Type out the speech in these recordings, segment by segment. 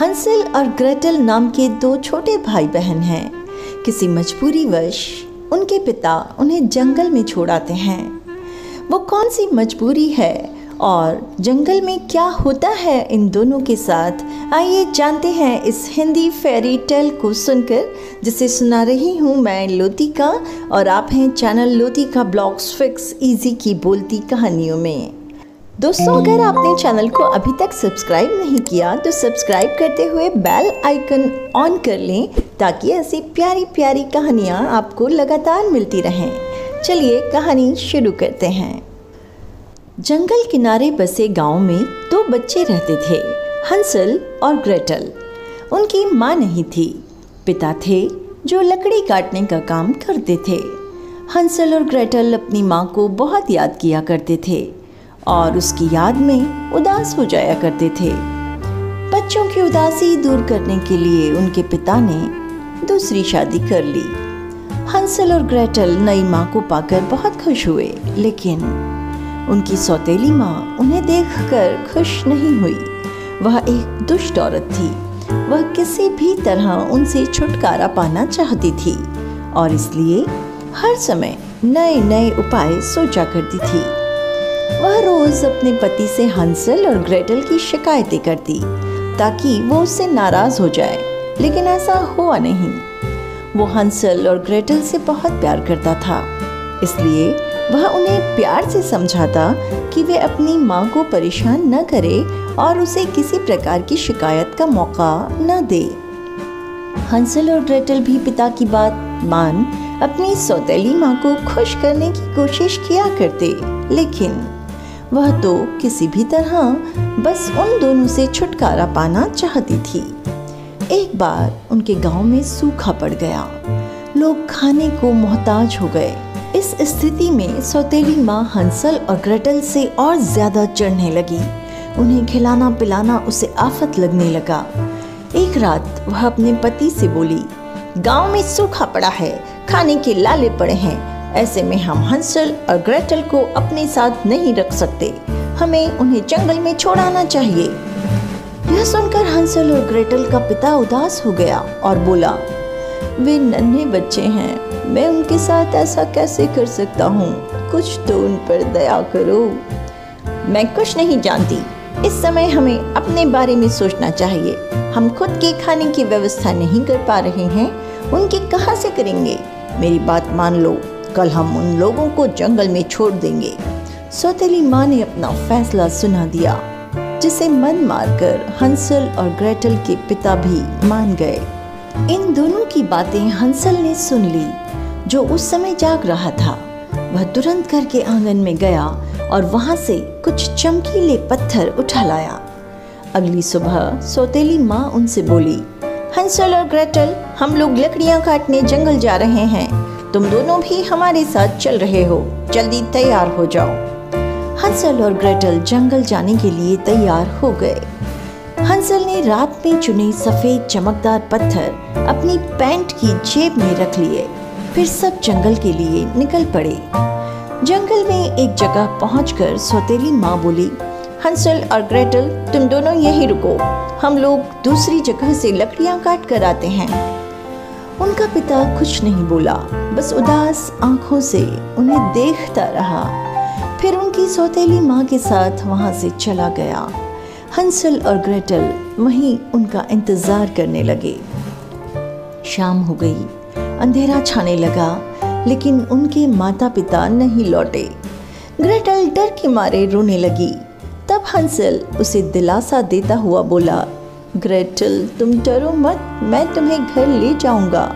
हंसल और ग्रेटल नाम के दो छोटे भाई बहन हैं। किसी मजबूरी वश उनके पिता उन्हें जंगल में छोड़ आते हैं। वो कौन सी मजबूरी है और जंगल में क्या होता है इन दोनों के साथ? आइए जानते हैं इस हिंदी फेरी टेल को सुनकर, जिसे सुना रही हूँ मैं लोतिका, और आप हैं channel Lotika blogs fix easy की बोलती कहानियों में। दोस्तों, अगर आपने चैनल को अभी तक सब्सक्राइब नहीं किया तो सब्सक्राइब करते हुए बेल आइकन ऑन कर लें, ताकि ऐसी प्यारी प्यारी कहानियाँ आपको लगातार मिलती रहें। चलिए कहानी शुरू करते हैं। जंगल किनारे बसे गाँव में दो बच्चे रहते थे, हंसल और ग्रेटल। उनकी माँ नहीं थी। पिता थे, जो लकड़ी काटने का काम करते थे। हंसल और ग्रेटल अपनी माँ को बहुत याद किया करते थे। और उसकी याद में उदास हो जाया करते थे। बच्चों की उदासी दूर करने के लिए उनके पिता ने दूसरी शादी कर ली। हंसल और ग्रेटल नई माँ को पाकर बहुत खुश हुए, लेकिन उनकी सौतेली माँ उन्हें देखकर खुश नहीं हुई। वह एक दुष्ट औरत थी। वह किसी भी तरह उनसे छुटकारा पाना चाहती थी और इसलिए हर समय नए नए उपाय सोचा करती थी। वह रोज अपने पति से हंसल और ग्रेटल की शिकायतें करती, ताकि वो उससे नाराज़ हो जाए, लेकिन ऐसा हुआ नहीं। वो हंसल और ग्रेटल से बहुत प्यार करता था, इसलिए वह उन्हें प्यार से समझाता कि वे अपनी माँ को परेशान न करे और उसे किसी प्रकार की शिकायत का मौका न दे। हंसल और ग्रेटल भी पिता की बात मान अपनी सौतेली माँ को खुश करने की कोशिश किया करते, लेकिन वह तो किसी भी तरह बस उन दोनों से छुटकारा पाना चाहती थी। एक बार उनके गाँव में सूखा पड़ गया। लोग खाने को मोहताज हो गए। इस स्थिति में सौतेली माँ हंसल और ग्रेटल से और ज़्यादा चढ़ने लगी। उन्हें खिलाना पिलाना उसे आफत लगने लगा। एक रात वह अपने पति से बोली, गाँव में सूखा पड़ा है, खाने के लाले पड़े हैं। ऐसे में हम हंसल और ग्रेटल को अपने साथ नहीं रख सकते। हमें उन्हें जंगल में छोड़ाना चाहिए। यह सुनकर हंसल और ग्रेटल का पिता उदास हो गया और बोला, वे नन्हे बच्चे हैं। मैं उनके साथ ऐसा कैसे कर सकता हूँ? कुछ तो उन पर दया करो। मैं कुछ नहीं जानती। इस समय हमें अपने बारे में सोचना चाहिए। हम खुद के खाने की व्यवस्था नहीं कर पा रहे हैं। उनकी कहाँ से करेंगे? मेरी बात मान लो। कल हम उन लोगों को जंगल में छोड़ देंगे। सौतेली माँ ने अपना फैसला सुना दिया, जिसे मन मारकर हंसल और ग्रेटल के पिता भी मान गए। इन दोनों की बातें हंसल ने सुन ली, जो उस समय जाग रहा था। वह तुरंत करके आँगन में गया और वहाँ से कुछ चमकीले पत्थर उठा लाया। अगली सुबह सौतेली माँ उनसे बोली, हंसल और ग्रेटल, हम लोग लकड़ियाँ काटने जंगल जा रहे हैं। तुम दोनों भी हमारे साथ चल रहे हो। जल्दी तैयार हो जाओ। हंसल और ग्रेटल जंगल जाने के लिए तैयार हो गए। हंसल ने रात में चुने सफ़ेद चमकदार पत्थर अपनी पैंट की जेब में रख लिए। फिर सब जंगल के लिए निकल पड़े। जंगल में एक जगह पहुंचकर सौतेली माँ बोली, हंसल और ग्रेटल, तुम दोनों यहीं रुको। हम लोग दूसरी जगह से लकड़ियाँ काट कर आते हैं। उनका पिता कुछ नहीं बोला। बस उदास आँखों से उन्हें देखता रहा। फिर उनकी सौतेली माँ के साथ वहाँ से चला गया। हंसल और ग्रेटल वहीं उनका इंतज़ार करने लगे। शाम हो गई। अंधेरा छाने लगा, लेकिन उनके माता पिता नहीं लौटे। ग्रेटल डर के मारे रोने लगी। तब हंसल उसे दिलासा देता हुआ बोला, ग्रेटल, तुम डरो मत, मैं तुम्हें घर ले जाऊँगा।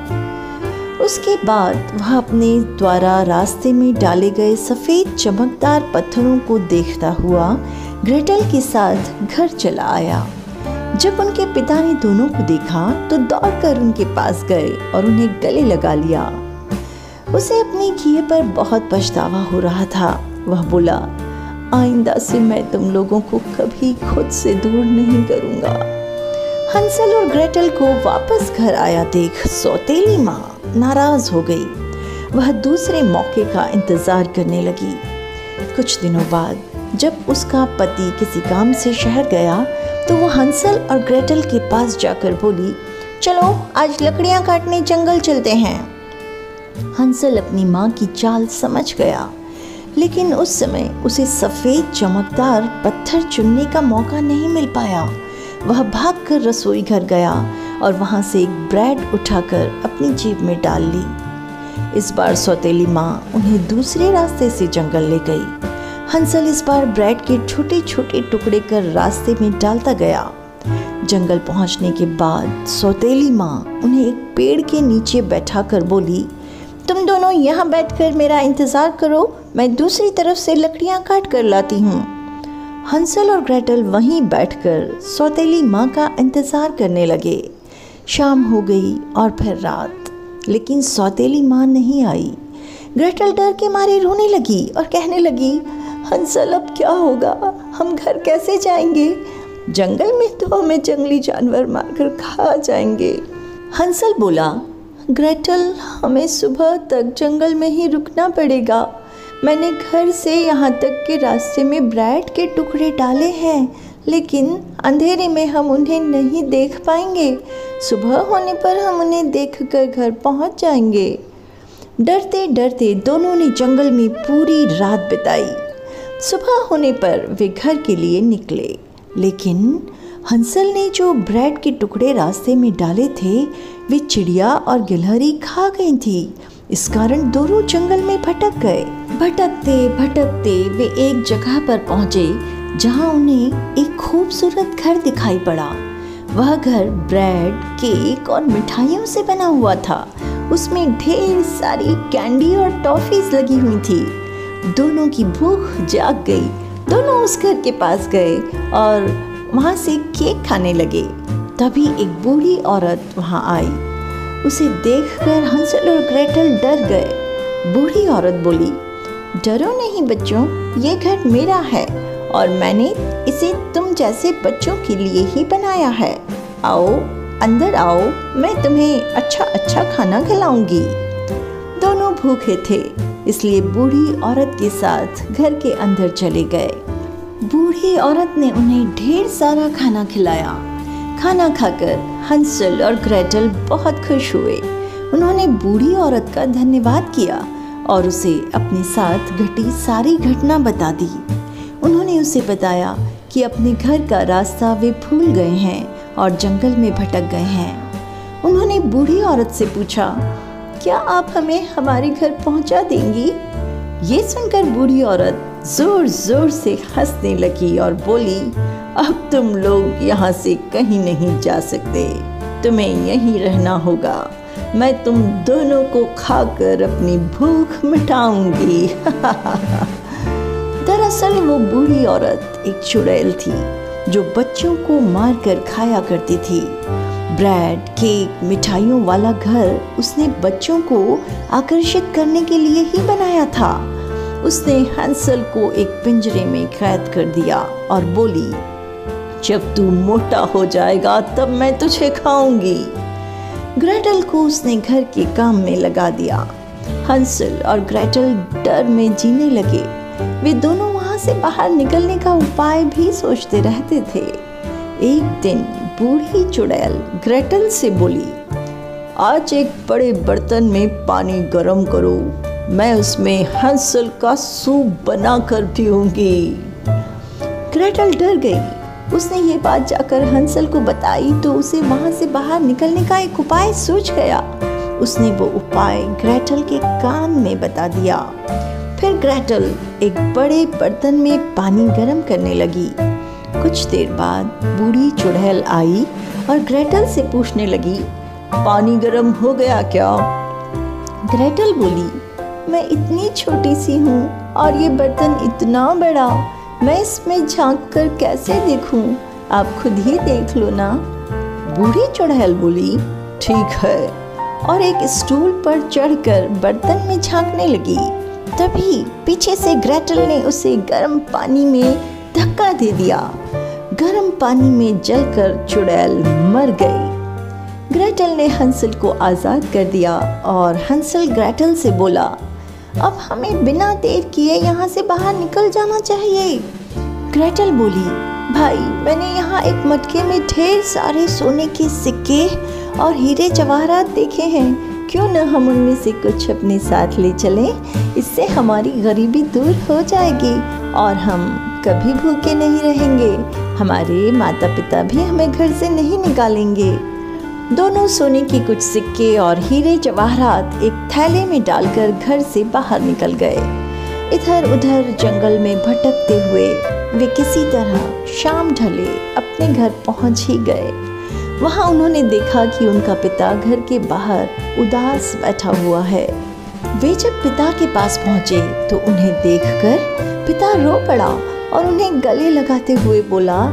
उसके बाद वह अपने द्वारा रास्ते में डाले गए सफ़ेद चमकदार पत्थरों को देखता हुआ ग्रेटल के साथ घर चला आया। जब उनके पिता ने दोनों को देखा तो दौड़कर उनके पास गए और उन्हें गले लगा लिया। उसे अपने किए पर बहुत पछतावा हो रहा था। वह बोला, आइंदा से मैं तुम लोगों को कभी खुद से दूर नहीं करूँगा। हंसल और ग्रेटल को वापस घर आया देख, सौतेली माँ। नाराज़ हो गई। वह दूसरे मौके का इंतज़ार करने लगी। कुछ दिनों बाद जब उसका पति किसी काम से शहर गया तो वो हंसल और ग्रेटल के पास जाकर बोली, चलो, आज लकड़ियाँ काटने जंगल चलते हैं। हंसल अपनी माँ की चाल समझ गया, लेकिन उस समय उसे सफ़ेद चमकदार पत्थर चुनने का मौका नहीं मिल पाया। वह भागकर रसोई घर गया और वहाँ से एक ब्रेड उठाकर अपनी जेब में डाल ली। इस बार सौतेली माँ उन्हें दूसरे रास्ते से जंगल ले गई। हंसल इस बार ब्रेड के छोटे छोटे टुकड़े कर रास्ते में डालता गया। जंगल पहुँचने के बाद सौतेली माँ उन्हें एक पेड़ के नीचे बैठा कर बोली, तुम दोनों यहाँ बैठकर मेरा इंतज़ार करो, मैं दूसरी तरफ़ से लकड़ियाँ काट कर लाती हूँ। हंसल और ग्रेटल वहीं बैठकर सौतेली माँ का इंतज़ार करने लगे। शाम हो गई और फिर रात। लेकिन सौतेली माँ नहीं आई। ग्रेटल डर के मारे रोने लगी और कहने लगी, हंसल, अब क्या होगा? हम घर कैसे जाएँगे? जंगल में तो हमें जंगली जानवर मारकर खा जाएँगे। हंसल बोला, ग्रेटल, हमें सुबह तक जंगल में ही रुकना पड़ेगा। मैंने घर से यहाँ तक के रास्ते में ब्रेड के टुकड़े डाले हैं। लेकिन अंधेरे में हम उन्हें नहीं देख पाएँगे। सुबह होने पर हम उन्हें देखकर घर पहुँच जाएँगे। डरते डरते दोनों ने जंगल में पूरी रात बिताई। सुबह होने पर वे घर के लिए निकले। लेकिन हंसल ने जो ब्रेड के टुकड़े रास्ते में डाले थे, वे चिड़िया और गिलहरी खा गई थी। इस कारण दोनों जंगल में भटक गए। भटकते भटकते वे एक जगह पर पहुँचे जहाँ उन्हें एक खूबसूरत घर दिखाई पड़ा। वह घर ब्रेड, केक और मिठाइयों से बना हुआ था। उसमें ढेर सारी कैंडी और टॉफीज लगी हुई थी। दोनों की भूख जाग गई। दोनों उस घर के पास गए और वहाँ से केक खाने लगे। तभी एक बूढ़ी औरत वहाँ आई। उसे देखकर हंसल और ग्रेटल डर गए। बूढ़ी औरत बोली, डरो नहीं बच्चों, ये घर मेरा है। और मैंने इसे तुम जैसे बच्चों के लिए ही बनाया है। आओ, अंदर आओ, मैं तुम्हें अच्छा अच्छा खाना खिलाऊँगी। दोनों भूखे थे, इसलिए बूढ़ी औरत के साथ घर के अंदर चले गए। बूढ़ी औरत ने उन्हें ढेर सारा खाना खिलाया। खाना खाकर हंसल और ग्रेटल बहुत खुश हुए। उन्होंने बूढ़ी औरत का धन्यवाद किया और उसे अपने साथ घटी सारी घटना बता दी। उन्होंने उसे बताया कि अपने घर का रास्ता वे भूल गए हैं और जंगल में भटक गए हैं। उन्होंने बूढ़ी औरत से पूछा, क्या आप हमें हमारे घर पहुँचा देंगी? ये सुनकर बूढ़ी औरत ज़ोर ज़ोर से हंसने लगी और बोली, अब तुम लोग यहाँ से कहीं नहीं जा सकते। तुम्हें यहीं रहना होगा। मैं तुम दोनों को खाकर अपनी भूख मिटाऊँगी। दरअसल वो बूढ़ी औरत एक चुड़ैल थी, जो बच्चों को मारकर खाया करती थी। ब्रेड, केक, मिठाइयों वाला घर उसने बच्चों को आकर्षित करने के लिए ही बनाया था। उसने हंसल को एक पिंजरे में कैद कर दिया और बोली, जब तू मोटा हो जाएगा, तब मैं तुझे खाऊँगी। ग्रेटल को उसने घर के काम में लगा दिया। हंसल और ग्रेटल डर में जीने लगे। वे दोनों वहाँ से बाहर निकलने का उपाय भी सोचते रहते थे। एक दिन बूढ़ी चुड़ैल ग्रेटल से बोली, आज एक बड़े बर्तन में पानी गर्म करो। मैं उसमें हंसल का सूप बनाकर पीऊँगी। ग्रेटल डर गई। उसने ये बात जाकर हंसल को बताई तो उसे वहाँ से बाहर निकलने का एक उपाय सोच गया। उसने वो उपाय ग्रेटल के कान में बता दिया। फिर ग्रेटल एक बड़े बर्तन में पानी गर्म करने लगी। कुछ देर बाद बूढ़ी चुड़ैल आई और ग्रेटल से पूछने लगी, पानी गर्म हो गया क्या? ग्रेटल बोली, मैं इतनी छोटी सी हूँ और ये बर्तन इतना बड़ा, मैं इसमें झाँक कर कैसे देखूँ? आप खुद ही देख लो ना। बूढ़ी चुड़ैल बोली, ठीक है। और एक स्टूल पर चढ़कर बर्तन में झांकने लगी। तभी पीछे से ग्रेटल ने उसे गर्म पानी में धक्का दे दिया। गर्म पानी में जलकर चुड़ैल मर गई। ग्रेटल ने हंसल को आज़ाद कर दिया और हंसल ग्रेटल से बोला, अब हमें बिना देर किए यहाँ से बाहर निकल जाना चाहिए। ग्रेटल बोली, भाई, मैंने यहाँ एक मटके में ढेर सारे सोने के सिक्के और हीरे जवाहरात देखे हैं। क्यों न हम उनमें से कुछ अपने साथ ले चलें? इससे हमारी गरीबी दूर हो जाएगी और हम कभी भूखे नहीं रहेंगे। हमारे माता पिता भी हमें घर से नहीं निकालेंगे। दोनों सोने के कुछ सिक्के और हीरे जवाहरात एक थैले में डालकर घर से बाहर निकल गए। इधर उधर जंगल में भटकते हुए वे किसी तरह शाम ढले अपने घर पहुँच ही गए। वहाँ उन्होंने देखा कि उनका पिता घर के बाहर उदास बैठा हुआ है। वे जब पिता के पास पहुँचे तो उन्हें देखकर पिता रो पड़ा और उन्हें गले लगाते हुए बोला,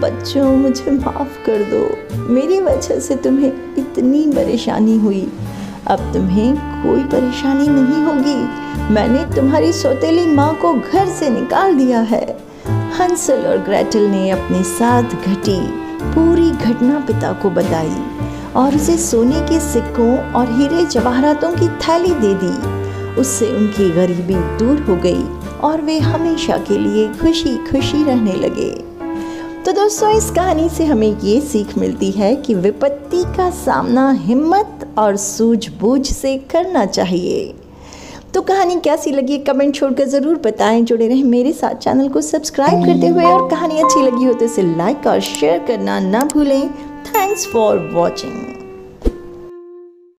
बच्चों, मुझे माफ़ कर दो। मेरी वजह से तुम्हें इतनी परेशानी हुई। अब तुम्हें कोई परेशानी नहीं होगी। मैंने तुम्हारी सौतेली माँ को घर से निकाल दिया है। हंसल और ग्रेटल ने अपने साथ घटी। पूरी घटना पिता को बताई और उसे सोने के सिक्कों और हीरे जवाहरातों की थैली दे दी। उससे उनकी गरीबी दूर हो गई और वे हमेशा के लिए खुशी खुशी रहने लगे। तो दोस्तों, इस कहानी से हमें ये सीख मिलती है कि विपत्ति का सामना हिम्मत और सूझबूझ से करना चाहिए। तो कहानी कैसी लगी कमेंट छोड़कर ज़रूर बताएँ। जुड़े रहें मेरे साथ चैनल को सब्सक्राइब करते हुए और कहानी अच्छी लगी हो तो इसे लाइक और शेयर करना ना भूलें। Thanks for watching.